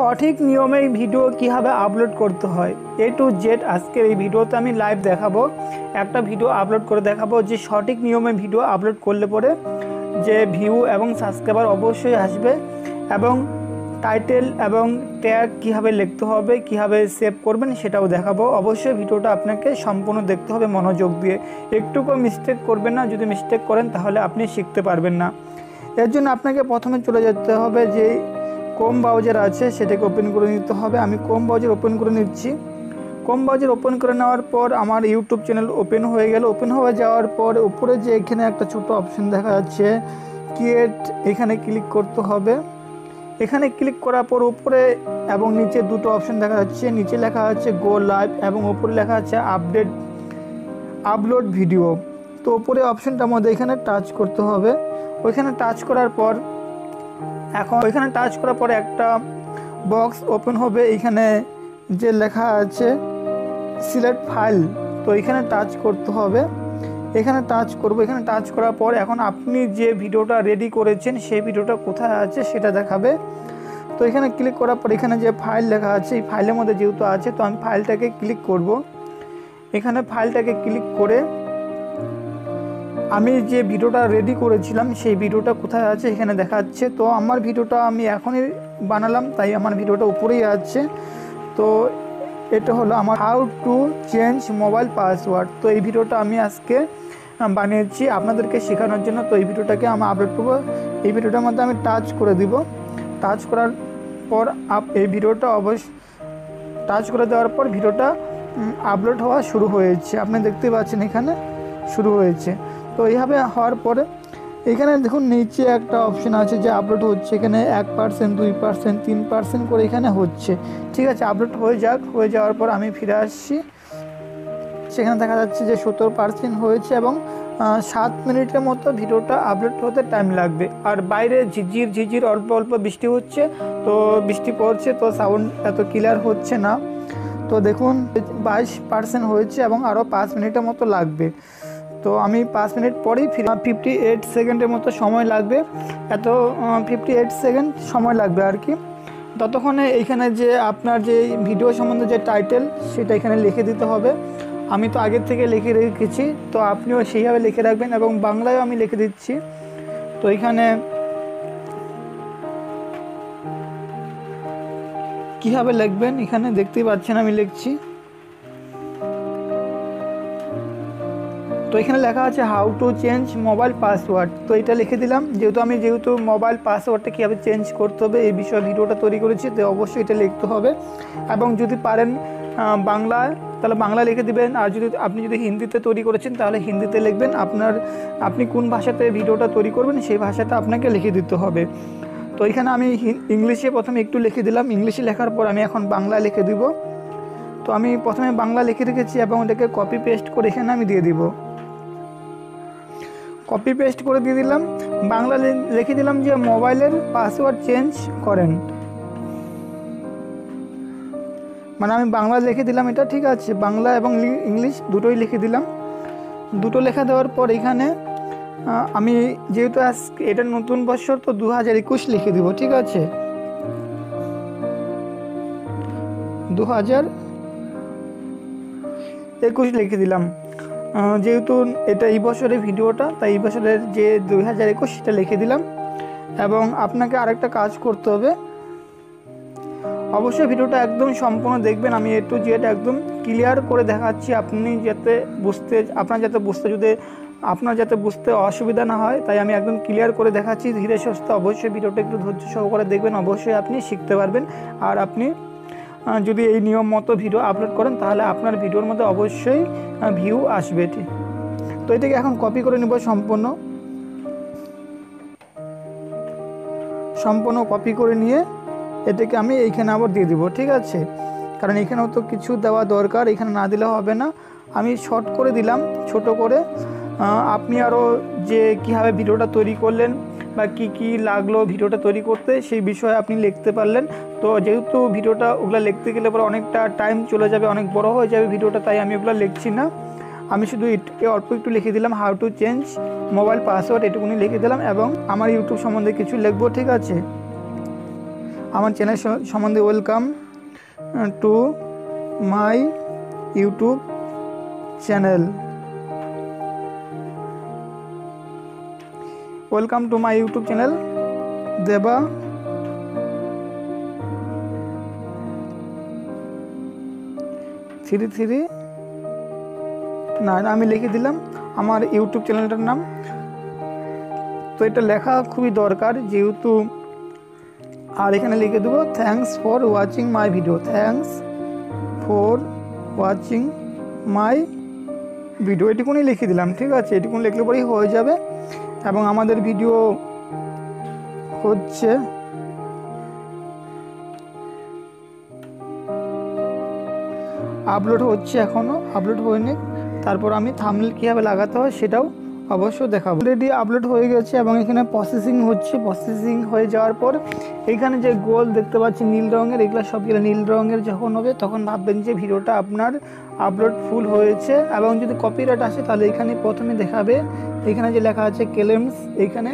সঠিক নিয়মে ভিডিও কীভাবে আপলোড করতে হয়? এ টু জেড আজকের এই ভিডিওতে আমি লাইভ দেখাবো। একটা ভিডিও আপলোড করে দেখাবো যে সঠিক নিয়মে ভিডিও আপলোড করলে পরে যে ভিউ এবং সাবস্ক্রাইবার অবশ্যই আসবে এবং টাইটেল এবং ট্যাগ কীভাবে লিখতে হবে, কীভাবে সেভ করবেন সেটাও দেখাবো। অবশ্যই ভিডিওটা আপনাকে সম্পূর্ণ দেখতে হবে মনোযোগ দিয়ে। একটুকু মিস্টেক করবেন না, যদি মিস্টেক করেন তাহলে আপনি শিখতে পারবেন না। এর জন্য আপনাকে প্রথমে চলে যেতে হবে যে কোম ব্রাউজার আছে, সেটাকে ওপেন করে নিতে হবে। আমি কোম ব্রাউজার ওপেন করে নিচ্ছি। কোম ব্রাউজার ওপেন করে নেওয়ার পর আমার ইউটিউব চ্যানেল ওপেন হয়ে গেল। ওপেন হয়ে যাওয়ার পর উপরে যে এখানে একটা ছোট অপশন দেখা যাচ্ছে ক্রিয়েট এখানে ক্লিক করতে হবে। এখানে ক্লিক করার পর উপরে এবং নিচে দুটো অপশন দেখা যাচ্ছে। নিচে লেখা আছে গো লাইভ এবং উপরে লেখা আছে আপডেট আপলোড ভিডিও তো উপরে অপশনটার মধ্যে এখানে টাচ করতে হবে। ওইখানে টাচ করার পর এখন ওইখানে টাচ করার পরে একটা বক্স ওপেন হবে। এইখানে যে লেখা আছে সিলেক্ট ফাইল তো এখানে টাচ করতে হবে। এখানে টাচ করব। এখানে টাচ করার পর এখন আপনি যে ভিডিওটা রেডি করেছেন, সেই ভিডিওটা কোথায় আছে সেটা দেখাবে। তো এখানে ক্লিক করার পর এখানে যে ফাইল লেখা আছে, এই ফাইলের মধ্যে যেহেতু আছে, তো আমি ফাইলটাকে ক্লিক করব। এখানে ফাইলটাকে ক্লিক করে আমি যে ভিডিওটা রেডি করেছিলাম, সেই ভিডিওটা কোথায় আছে এখানে দেখাচ্ছে তো আমার ভিডিওটা আমি এখনই বানালাম, তাই আমার ভিডিওটা উপরেই আছে। তো এটা হলো আমার how to change mobile password তো এই ভিডিওটা আমি আজকে বানিয়েছি আপনাদেরকে শেখানোর জন্য। তো এই ভিডিওটাকে আমি আপলোড করব। এই ভিডিওটার মধ্যে আমি টাচ করে দিব। টাচ করার পর আপ, এই ভিডিওটা অবশ্য টাচ করে দেওয়ার পর ভিডিওটা আপলোড হওয়া শুরু হয়েছে। আপনি দেখতে পাচ্ছেন এখানে শুরু হয়েছে। তো এইভাবে হওয়ার পরে এখানে দেখুন নিচে একটা অপশন আছে যে আপলোড হচ্ছে। এখানে এক পার্সেন্ট দুই পার্সেন্ট তিন পার্সেন্ট করে এখানে হচ্ছে। ঠিক আছে আপলোড হয়ে যাক। হয়ে যাওয়ার পর আমি ফিরে আসছি। সেখানে দেখা যাচ্ছে যে সত্তর পার্সেন্ট হয়েছে এবং সাত মিনিটের মতো ভিডিওটা আপলোড হতে টাইম লাগবে। আর বাইরে ঝিঝির ঝিঝির অল্প অল্প বৃষ্টি হচ্ছে। তো বৃষ্টি পড়ছে, তো সাউন্ড এত ক্লিয়ার হচ্ছে না। তো দেখুন, বাইশ পার্সেন্ট হয়েছে এবং আরও পাঁচ মিনিটের মতো লাগবে। তো আমি পাঁচ মিনিট পরেই ফিফটি এইট সেকেন্ডের মতো সময় লাগবে। এত ফিফটি এইট সেকেন্ড সময় লাগবে আর কি। ততক্ষণে এইখানে যে আপনার যে ভিডিও সম্বন্ধে যে টাইটেল সেটা এখানে লিখে দিতে হবে। আমি তো আগের থেকে লিখে রেখেছি, তো আপনিও সেইভাবে লিখে রাখবেন এবং বাংলায়ও আমি লিখে দিচ্ছি। তো এখানে কীভাবে লিখবেন? এখানে দেখতেই পাচ্ছেন আমি লিখছি। তো এখানে লেখা আছে how to change mobile password তো এটা লিখে দিলাম। যেহেতু আমি যেহেতু মোবাইল পাসওয়ার্ডটা কীভাবে চেঞ্জ করতে হবে এই বিষয়ে ভিডিওটা তৈরি করেছি, তো অবশ্যই এটা লিখতে হবে। এবং যদি পারেন বাংলা, তাহলে বাংলা লিখে দিবেন। আর যদি আপনি যদি হিন্দিতে তৈরি করেছেন, তাহলে হিন্দিতে লিখবেন। আপনার, আপনি কোন ভাষাতে ভিডিওটা তৈরি করবেন, সেই ভাষাটা আপনাকে লিখে দিতে হবে। তো এখানে আমি ইংলিশে প্রথমে একটু লিখে দিলাম। ইংলিশে লেখার পর আমি এখন বাংলা লিখে দিব। তো আমি প্রথমে বাংলা লিখে রেখেছি এবং এটাকে কপি পেস্ট করে এখানে আমি দিয়ে দিব। কপি পেস্ট করে দিয়ে দিলাম। বাংলা লিখে দিলাম যে মোবাইলের পাসওয়ার্ড চেঞ্জ করেন। মানে আমি বাংলা লিখে দিলাম এটা, ঠিক আছে? বাংলা এবং ইংলিশ দুটোই লিখে দিলাম। দুটো লেখা দেওয়ার পর এখানে আমি যেহেতু আজ এটা নতুন বছর, তো দু হাজার একুশ লিখে দিব, ঠিক আছে? দু হাজার একুশ লিখে দিলাম। যেহেতু এটা এই বছরের ভিডিওটা, তাই এই বছরের যে দুই হাজার একুশ সেটা লিখে দিলাম। এবং আপনাকে আরেকটা কাজ করতে হবে। অবশ্যই ভিডিওটা একদম সম্পূর্ণ দেখবেন। আমি একটু যেটা একদম ক্লিয়ার করে দেখাচ্ছি। আপনি যাতে বুঝতে, আপনার যাতে বুঝতে যদি, আপনার যাতে বুঝতে অসুবিধা না হয়, তাই আমি একদম ক্লিয়ার করে দেখাচ্ছি। ধীরে সুস্থে অবশ্যই ভিডিওটা একটু ধৈর্য সহকারে দেখবেন। অবশ্যই আপনি শিখতে পারবেন। আর আপনি যদি এই নিয়ম মতো ভিডিও আপলোড করেন, তাহলে আপনার ভিডিওর মধ্যে অবশ্যই ভিউ আসবে ঠিক তো এটাকে এখন কপি করে নেব সম্পূর্ণ। সম্পূর্ণ কপি করে নিয়ে এটাকে আমি এইখানে আবার দিয়ে দিব, ঠিক আছে? কারণ এখানেও তো কিছু দেওয়া দরকার, এখানে না দিলে হবে না। আমি শর্ট করে দিলাম, ছোট করে। আপনি আরও যে কীভাবে ভিডিওটা তৈরি করলেন বা কি কি লাগল ভিডিওটা তৈরি করতে সেই বিষয়ে আপনি লিখতে পারলেন। তো যেহেতু ভিডিওটা ওগুলো লিখতে গেলে পরে অনেকটা টাইম চলে যাবে, অনেক বড় হয়ে যাবে ভিডিওটা, তাই আমি ওগুলো লিখছি না। আমি শুধু এটুকে অল্প একটু লিখে দিলাম how to change mobile password এটুকুনি লিখে দিলাম এবং আমার ইউটিউব সম্বন্ধে কিছু লিখব, ঠিক আছে? আমার চ্যানেল সম্বন্ধে welcome to my YouTube channel welcome to my YouTube channel Deba three three না আমি লিখে দিলাম। আমার ইউটিউব চ্যানেলটার নাম। তো এটা লেখা খুবই দরকার, যেহেতু আর এখানে লিখে দেবো thanks for watching my video thanks for watching my video এটুকুনি লিখে দিলাম, ঠিক আছে? এটুকুনি লিখলে পরেই হয়ে যাবে। এবং আমাদের ভিডিও হচ্ছে আপলোড হচ্ছে এখনও আপলোড হয়নি। তারপর আমি থামনেল কীভাবে লাগাতে হয় সেটাও অবশ্য দেখাবো। অলরেডি আপলোড হয়ে গেছে এবং এখানে প্রসেসিং হচ্ছে। প্রসেসিং হয়ে যাওয়ার পর এখানে যে গোল দেখতে পাচ্ছি নীল রঙের, এগুলো সবগুলো নীল রঙের যখন হবে তখন ভাববেন যে ভিডিওটা আপনার আপলোড ফুল হয়েছে এবং যদি কপিরাইট আসে তাহলে এখানে প্রথমে দেখাবে। এখানে যে লেখা আছে কেলেমস এখানে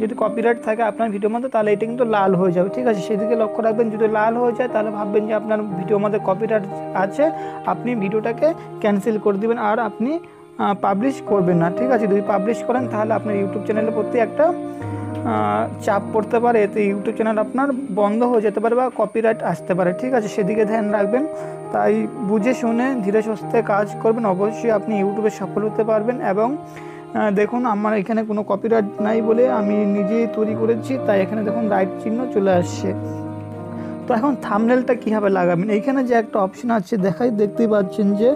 যদি কপিরাইট থাকে আপনার ভিডিওর মধ্যে তাহলে এটা কিন্তু লাল হয়ে যাবে, ঠিক আছে? সেদিকে লক্ষ্য রাখবেন, যদি লাল হয়ে যায় তাহলে ভাববেন যে আপনার ভিডিওর মধ্যে কপিরাইট আছে। আপনি ভিডিওটাকে ক্যান্সেল করে দিবেন আর আপনি পাবলিশ করবেন না। ঠিক আছে, যদি পাবলিশ করেন, তাহলে আপনার ইউটিউব চ্যানেলের প্রতি একটা চাপ পড়তে পারে। এতে ইউটিউব চ্যানেল আপনার বন্ধ হয়ে যেতে পারে বা কপিরাইট আসতে পারে। ঠিক আছে, সেদিকে ধ্যান রাখবেন। তাই বুঝে শুনে ধীরে সুস্থে কাজ করবেন। অবশ্যই আপনি ইউটিউবে সফল হতে পারবেন এবং দেখুন, আমার এখানে কোনো কপিরাইট নাই বলে আমি নিজেই তৈরি করেছি। তাই এখানে দেখুন রাইট চিহ্ন চলে আসছে। তো এখন থামনেলটা কীভাবে লাগাবেন? এইখানে যে একটা অপশন আছে, দেখাই, দেখতেই পাচ্ছেন যে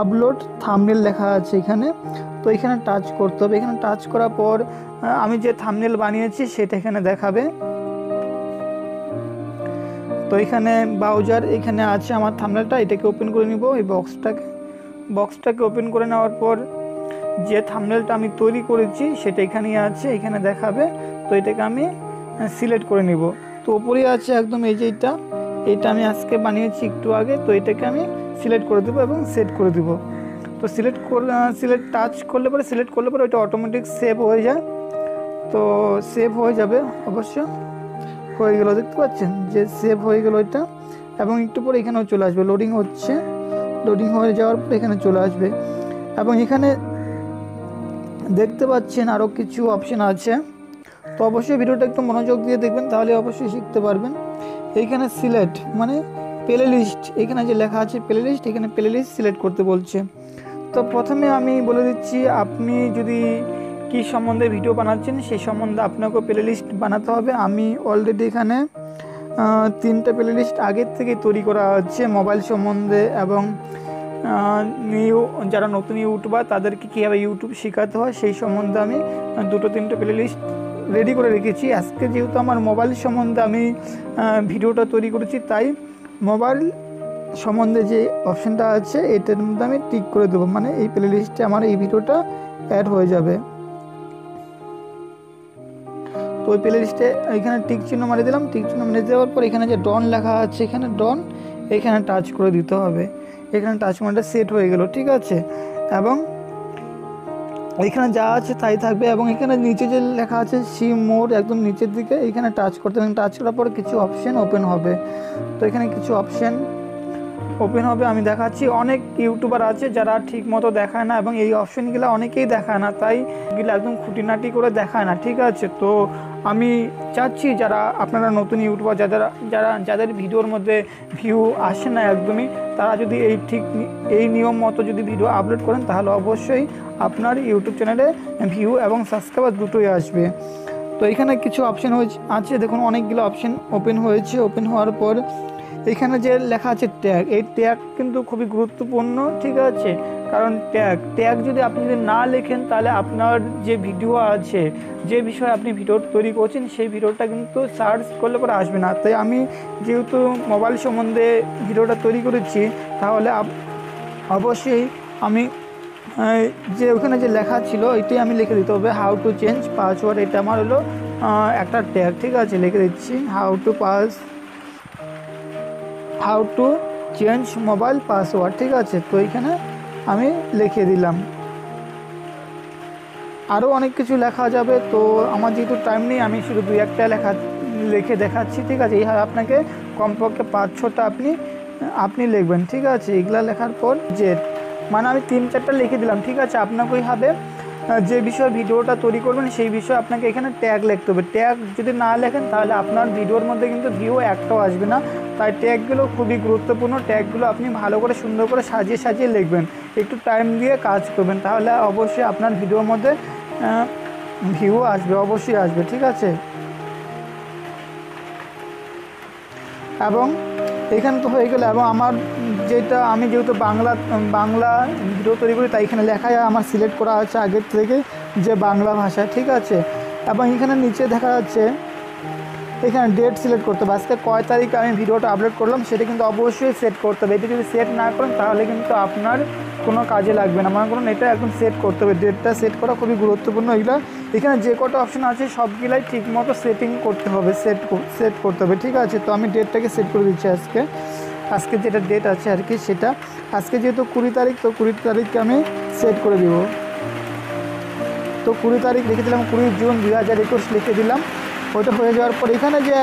আপলোড থামনেল লেখা আছে এখানে। তো এখানে টাচ করতে হবে। এখানে টাচ করার পর আমি যে থামনেল বানিয়েছি সেটা এখানে দেখাবে। তো এখানে ব্রাউজার এখানে আছে আমার থামনেলটা এটাকে ওপেন করে নিব এই বক্সটাকে বক্সটাকে ওপেন করে নেওয়ার পর যে থামনেলটা আমি তৈরি করেছি সেটা এখানেই আছে, এখানে দেখাবে। তো এটাকে আমি সিলেক্ট করে নিব। তো ওপরেই আছে একদম এই যে এটা। এটা আমি আজকে বানিয়েছি একটু আগে, তো এটাকে আমি সিলেক্ট করে দেবো এবং সেট করে দেবো। তো সিলেক্ট করলে সিলেক্ট টাচ করলে পরে সিলেক্ট করলে পরে ওইটা অটোমেটিক সেভ হয়ে যায়। তো সেভ হয়ে যাবে, অবশ্য হয়ে গেল, দেখতে পাচ্ছেন? যে সেভ হয়ে গেল এটা এবং একটু পরে এখানেও চলে আসবে লোডিং হচ্ছে। লোডিং হয়ে যাওয়ার পর এখানে চলে আসবে। এবং এখানে দেখতে পাচ্ছেন আরও কিছু অপশান আছে। তো অবশ্যই ভিডিওটা একটু মনোযোগ দিয়ে দেখবেন, তাহলে অবশ্যই শিখতে পারবেন। এইখানে সিলেক্ট মানে প্লে লিস্ট এখানে যে লেখা আছে প্লে লিস্ট এখানে প্লে লিস্ট সিলেক্ট করতে বলছে। তো প্রথমে আমি বলে দিচ্ছি, আপনি যদি কি সম্বন্ধে ভিডিও বানাচ্ছেন সেই সম্বন্ধে আপনাকে প্লে লিস্ট বানাতে হবে। আমি অলরেডি এখানে তিনটা প্লে লিস্ট আগের থেকে তৈরি করা হচ্ছে মোবাইল সম্বন্ধে এবং নিউ যারা নতুন ইউটিউবার তাদেরকে কীভাবে ইউটিউব শেখাতে হয়, সেই সম্বন্ধে আমি দুটো তিনটে প্লে লিস্ট রেডি করে রেখেছি। আজকে যেহেতু আমার মোবাইল সম্বন্ধে আমি ভিডিওটা তৈরি করেছি, তাই মোবাইল সম্বন্ধে যে অপশানটা আছে, এটার মধ্যে আমি টিক করে দেবো। মানে এই প্লে লিস্টে আমার এই ভিডিওটা অ্যাড হয়ে যাবে। তো ওই প্লে লিস্টে এখানে টিক চিহ্ন মারিয়ে দিলাম। টিক চিহ্ন মেরে দেওয়ার পর এখানে যে ডন লেখা আছে, এখানে ডন এখানে টাচ করে দিতে হবে। এখানে টাচ মারটা সেট হয়ে গেল, ঠিক আছে? এবং এখানে যা আছে তাই থাকবে এবং এখানে নিচে যে লেখা আছে সি মোড একদম নিচের দিকে এখানে টাচ করতে হবে। টাচ করার পর কিছু অপশান ওপেন হবে। তো এখানে কিছু অপশান ওপেন হবে। আমি দেখাচ্ছি। অনেক ইউটিউবার আছে যারা ঠিক মতো দেখায় না এবং এই অপশানগুলো অনেকেই দেখায় না। তাই এগুলো একদম খুঁটিনাটি করে দেখায় না। ঠিক আছে? তো আমি চাচ্ছি যারা আপনারা নতুন ইউটিউবার যাদের যারা যাদের ভিডিওর মধ্যে ভিউ আসে না একদমই, তারা যদি এই ঠিক এই নিয়ম মতো যদি ভিডিও আপলোড করেন, তাহলে অবশ্যই আপনার ইউটিউব চ্যানেলে ভিউ এবং সাবস্ক্রাইবার দুটোই আসবে। তো এখানে কিছু অপশান হয়েছে, আছে। দেখুন, অনেকগুলো অপশান ওপেন হয়েছে। ওপেন হওয়ার পর এখানে যে লেখা আছে ট্যাগ, এই ট্যাগ কিন্তু খুবই গুরুত্বপূর্ণ, ঠিক আছে? কারণ ট্যাগ ট্যাগ যদি আপনি যদি না লেখেন, তাহলে আপনার যে ভিডিও আছে, যে বিষয়ে আপনি ভিডিও তৈরি করছেন, সেই ভিডিওটা কিন্তু সার্চ করলে পরে আসবে না। তাই আমি যেহেতু মোবাইল সম্বন্ধে ভিডিওটা তৈরি করেছি, তাহলে অবশ্যই আমি যে ওখানে যে লেখা ছিল এটাই আমি লিখে দিতে হবে। হাউ টু চেঞ্জ পাসওয়ার্ড এটা আমার হলো একটা ট্যাগ, ঠিক আছে? লিখে দিচ্ছি how to pass how to change mobile password ঠিক আছে? তো এইখানে আমি লিখে দিলাম। আরও অনেক কিছু লেখা যাবে, তো আমার যেহেতু টাইম নেই, আমি শুধু দুই একটা লেখা, লিখে দেখাচ্ছি, ঠিক আছে? এইভাবে আপনাকে কমপক্ষে পাঁচ ছটা আপনি আপনি লিখবেন, ঠিক আছে? এগুলা লেখার পর জেড মানে আমি তিন চারটা লিখে দিলাম, ঠিক আছে? আপনাকে ওইভাবে, যে বিষয়ে ভিডিওটা তৈরি করবেন, সেই বিষয়ে আপনাকে এখানে ট্যাগ লিখতে হবে। ট্যাগ যদি না লেখেন, তাহলে আপনার ভিডিওর মধ্যে কিন্তু ভিউ একটাও আসবে না। তাই ট্যাগগুলো খুবই গুরুত্বপূর্ণ। ট্যাগগুলো আপনি ভালো করে সুন্দর করে সাজিয়ে সাজিয়ে লিখবেন। একটু টাইম দিয়ে কাজ করবেন, তাহলে অবশ্যই আপনার ভিডিওর মধ্যে ভিউ আসবে, অবশ্যই আসবে, ঠিক আছে? এবং এখানে তো হয়ে গেল, এবং আমার যেটা, আমি যেহেতু বাংলা বাংলা ভিডিও তৈরি করি, তাই এখানে লেখায় আমার সিলেক্ট করা আছে আগের থেকে যে বাংলা ভাষা ঠিক আছে? এবং এখানে নিচে দেখা যাচ্ছে এখানে ডেট সিলেক্ট করতে হবে। আজকে কয় তারিখে আমি ভিডিওটা আপলোড করলাম সেটা কিন্তু অবশ্যই সেট করতে হবে। এটা যদি সেট না করেন তাহলে কিন্তু আপনার কোনো কাজে লাগবে না। মনে করুন এটা এখন সেট করতে হবে। ডেটটা সেট করা খুবই গুরুত্বপূর্ণ এগুলো এখানে যে কটা অপশন আছে সবগুলাই ঠিকমতো সেটিং করতে হবে সেট সেট করতে হবে। ঠিক আছে? তো আমি ডেটটাকে সেট করে দিচ্ছি আজকে। আজকে যেটা ডেট আছে আর কি সেটা। আজকে যেহেতু কুড়ি তারিখ, তো কুড়ি তারিখকে আমি সেট করে দিব। তো কুড়ি তারিখ লিখে দিলাম, কুড়ি জুন দুই হাজার একুশ লিখে দিলাম। ওইটা হয়ে যাওয়ার পর এখানে যে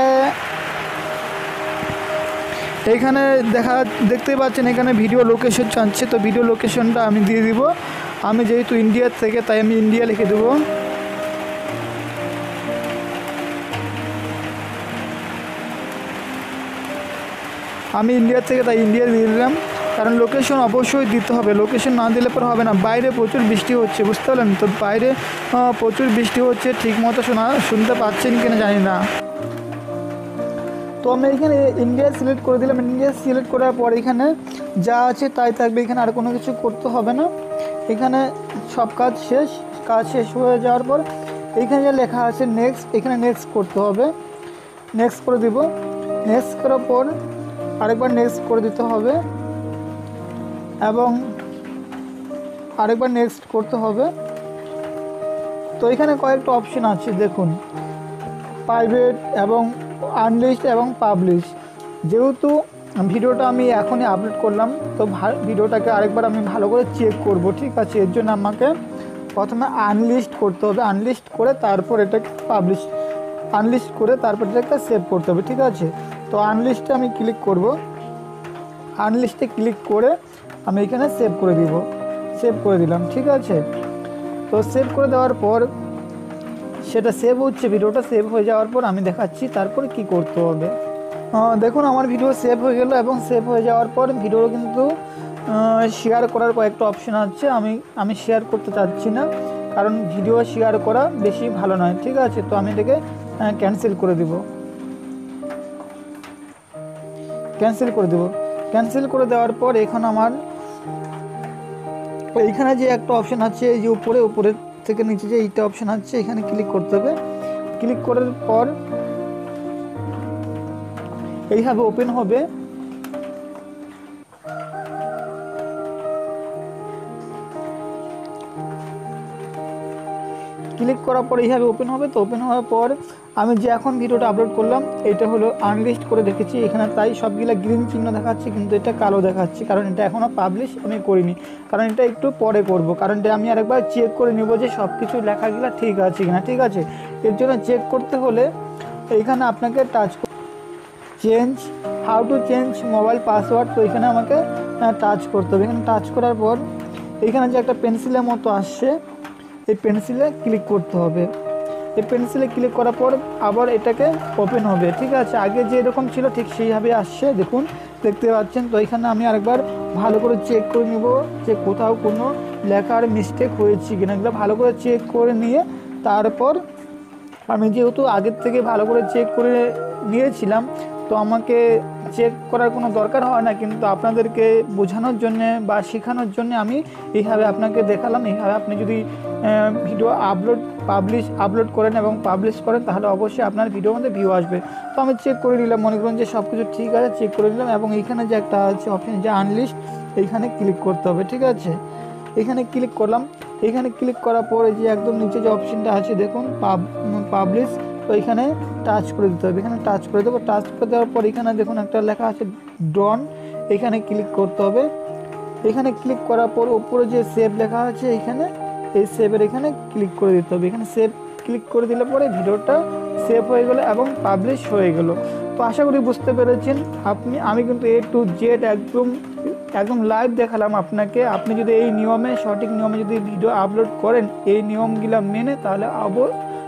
এইখানে দেখা দেখতেই পাচ্ছেন, এখানে ভিডিও লোকেশন চাচ্ছে। তো ভিডিও লোকেশনটা আমি দিয়ে দিব। আমি যেহেতু ইন্ডিয়ার থেকে, তাই আমি ইন্ডিয়া লিখে দেবো। আমি ইন্ডিয়ার থেকে, তাই ইন্ডিয়া দিয়ে দিলাম। কারণ লোকেশন অবশ্যই দিতে হবে। লোকেশন না দিলে পরে হবে না। বাইরে প্রচুর বৃষ্টি হচ্ছে, বুঝতে পারলেন? তো বাইরে প্রচুর বৃষ্টি হচ্ছে ঠিক মতো শোনা, শুনতে পাচ্ছেন কিনা জানি না। তো আমি এখানে ইন্ডিয়া সিলেক্ট করে দিলাম। ইন্ডিয়া সিলেক্ট করার পর এখানে যা আছে তাই থাকবে। এখানে আর কোনো কিছু করতে হবে না। এখানে সব কাজ শেষ কাজ শেষ হয়ে যাওয়ার পর এখানে যে লেখা আছে নেক্সট এখানে নেক্সট করতে হবে। নেক্সট করে দিব। নেক্সট করার পর আরেকবার নেক্সট করে দিতে হবে। এবং আরেকবার নেক্সট করতে হবে। তো এখানে কয়েকটা অপশন আছে, দেখুন। প্রাইভেট এবং আনলিস্ট এবং পাবলিশ যেহেতু ভিডিওটা আমি এখনই আপলোড করলাম, তো ভিডিওটাকে আরেকবার আমি ভালো করে চেক করব, ঠিক আছে? এর জন্য আমাকে প্রথমে আনলিস্ট করতে হবে। আনলিস্ট করে তারপর এটাকে পাবলিশ আনলিস্ট করে তারপর এটাকে সেভ করতে হবে, ঠিক আছে? তো আনলিস্টে আমি ক্লিক করব। আনলিস্টে ক্লিক করে আমি এখানে সেভ করে দিব। সেভ করে দিলাম, ঠিক আছে? তো সেভ করে দেওয়ার পর, সেটা সেভ হচ্ছে, ভিডিওটা সেভ হয়ে যাওয়ার পর আমি দেখাচ্ছি, তারপর কি করতে হবে। দেখুন, আমার ভিডিও সেভ হয়ে গেল এবং সেভ হয়ে যাওয়ার পর ভিডিও কিন্তু শেয়ার করার কয়েকটা অপশন আছে। আমি আমি শেয়ার করতে চাচ্ছি না, কারণ ভিডিও শেয়ার করা বেশি ভালো নয়, ঠিক আছে? তো আমি এটাকে ক্যান্সেল করে দিব। ক্যান্সেল করে দেব। ক্যান্সেল করে দেওয়ার পর এখন আমার এইখানে যে একটা অপশন আছে, এই যে উপরে, উপরের থেকে নিচে যে এইটা অপশন আছে, এখানে ক্লিক করতে হবে। ক্লিক করার পর এইভাবে ওপেন হবে। ক্লিক করার পর এইভাবে ওপেন হবে, তো ওপেন হওয়ার পর আমি যে এখন ভিডিওটা আপলোড করলাম, এটা হলো আনলিস্ট করে দেখেছি। এখানে তাই সবগুলা গ্রিন চিহ্ন দেখাচ্ছে, কিন্তু এটা কালো দেখাচ্ছে, কারণ এটা এখনও পাবলিশ আমি করিনি। কারণ এটা একটু পরে করব, কারণ এটা আমি আরেকবার চেক করে নেব যে সব কিছু লেখাগুলো ঠিক আছে কিনা, ঠিক আছে? এর জন্য চেক করতে হলে এইখানে আপনাকে touch change how to change mobile password তো এখানে আমাকে টাচ করতে হবে। এখানে টাচ করার পর এখানে যে একটা পেন্সিলের মতো আসছে এই পেন্সিলে ক্লিক করতে হবে। এই পেন্সিলে ক্লিক করার পর আবার এটাকে ওপেন হবে, ঠিক আছে? আগে যে এরকম ছিল ঠিক সেইভাবে আসছে, দেখুন, দেখতে পাচ্ছেন? তো এখানে আমি আরেকবার ভালো করে চেক করে নেব যে কোথাও কোনো লেখার মিস্টেক হয়েছে কিনা। এগুলো ভালো করে চেক করে নিয়ে তারপর আমি যেহেতু আগের থেকে ভালো করে চেক করে নিয়েছিলাম, তো আমাকে চেক করার কোনো দরকার হয় না। কিন্তু আপনাদেরকে বোঝানোর জন্য বা শেখানোর জন্য আমি এইভাবে আপনাকে দেখালাম। এইভাবে আপনি যদি ভিডিও আপলোড পাবলিশ আপলোড করেন এবং পাবলিশ করেন, তাহলে অবশ্যই আপনার ভিডিওর মধ্যে ভিউ আসবে। তো আমি চেক করে নিলাম, মনে করুন যে সব কিছু ঠিক আছে চেক করে নিলাম এবং এইখানে যে একটা আছে অপশন যে আনলিস্ট এইখানে ক্লিক করতে হবে, ঠিক আছে? এখানে ক্লিক করলাম, এখানে ক্লিক করার পরে যে একদম নিচে যে অপশনটা আছে, দেখুন পাবলিশ তো এখানে টাচ করে দিতে হবে। এখানে টাচ করে দেবো টাচ করে দেওয়ার পর এখানে দেখুন একটা লেখা আছে ডন এখানে ক্লিক করতে হবে। এখানে ক্লিক করার পর উপরে যে সেভ লেখা আছে, এখানে এই সেভের এখানে ক্লিক করে দিতে হবে। এখানে সেভ ক্লিক করে দিলে পরে ভিডিওটা সেভ হয়ে গেলো এবং পাবলিশ হয়ে গেলো। তো আশা করি বুঝতে পেরেছেন। আপনি, আমি কিন্তু এ টু জেড একদম একদম লাইভ দেখালাম আপনাকে। আপনি যদি এই নিয়মে, সঠিক নিয়মে যদি ভিডিও আপলোড করেন, এই নিয়মগুলো মেনে তাহলে অব,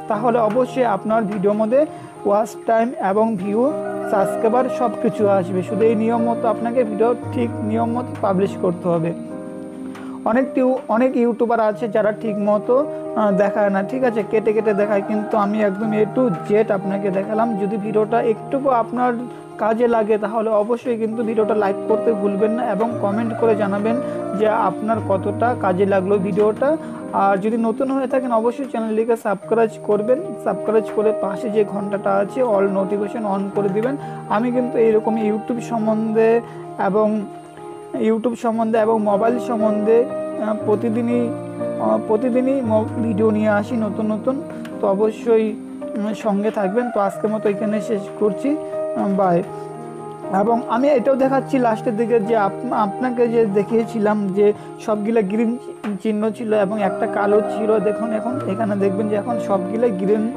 তাহলে অবশ্যই আপনার ভিডিওর মধ্যে ওয়াচ টাইম এবং ভিউ সাবস্ক্রাইবার সব কিছু আসবে। শুধু এই নিয়ম মতো আপনাকে ভিডিও ঠিক নিয়ম মতো পাবলিশ করতে হবে। অনেক অনেক ইউটিউবার আছে যারা ঠিক মতো দেখায় না। ঠিক আছে, কেটে কেটে দেখায়, কিন্তু আমি একদম এ টু জেড আপনাকে দেখালাম। যদি ভিডিওটা একটুকু আপনার কাজে লাগে, তাহলে অবশ্যই কিন্তু ভিডিওটা লাইক করতে ভুলবেন না এবং কমেন্ট করে জানাবেন যে আপনার কতটা কাজে লাগল ভিডিওটা। আর যদি নতুন হয়ে থাকেন, অবশ্যই চ্যানেলটিকে সাবস্ক্রাইব করবেন। সাবস্ক্রাইব করে পাশে যে ঘন্টাটা আছে অল নোটিফিকেশন অন করে দিবেন। আমি কিন্তু এইরকম ইউটিউব সম্বন্ধে এবং ইউটিউব সম্বন্ধে এবং মোবাইল সম্বন্ধে প্রতিদিনই প্রতিদিনই ভিডিও নিয়ে আসি নতুন নতুন। তো অবশ্যই সঙ্গে থাকবেন। তো আজকের মতো এখানে শেষ করছি। বাই এবং আমি এটাও দেখাচ্ছি লাস্টের দিকে যে আপ- আপনাকে যে দেখিয়েছিলাম যে সবগুলো গ্রিন চিহ্ন ছিল এবং একটা কালো ছিল। দেখুন এখন, এখানে দেখবেন যে এখন সবগুলাই গ্রিন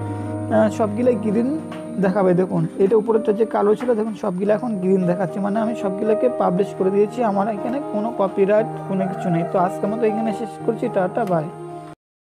সবগুলাই গ্রিন দেখাবে, দেখুন। এটা উপরেরটা যে কালো ছিল, দেখুন, সবগুলো এখন গ্রিন দেখাচ্ছে। মানে আমি সবগুলোকে পাবলিশ করে দিয়েছি। আমার এখানে কোনো কপিরাইট কোনো কিছু নেই। তো আজকের মতো এখানে শেষ করছি। Tata bye